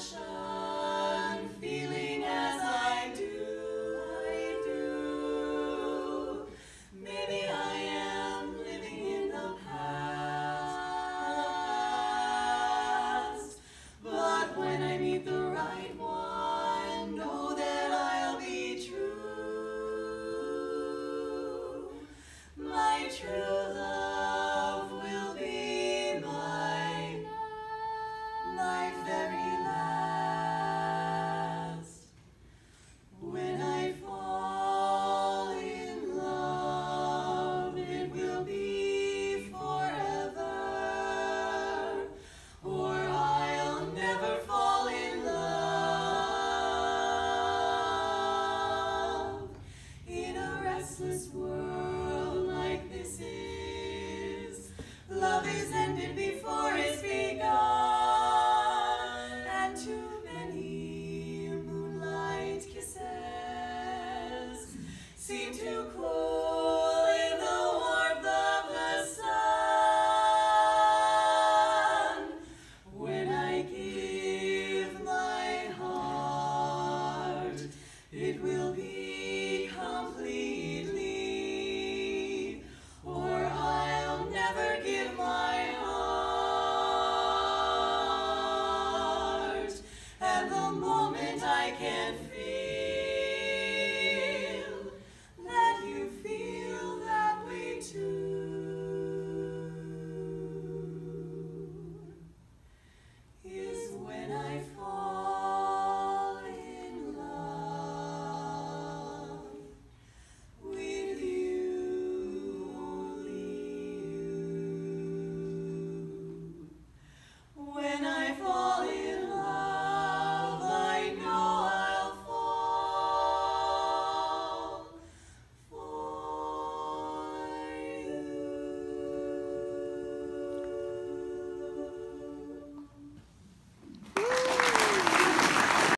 Russia. this world like this is. Love is ended before it's begun, and too many moonlight kisses seem to cool in the warmth of the sun. When I give my heart, it will be. I can feel.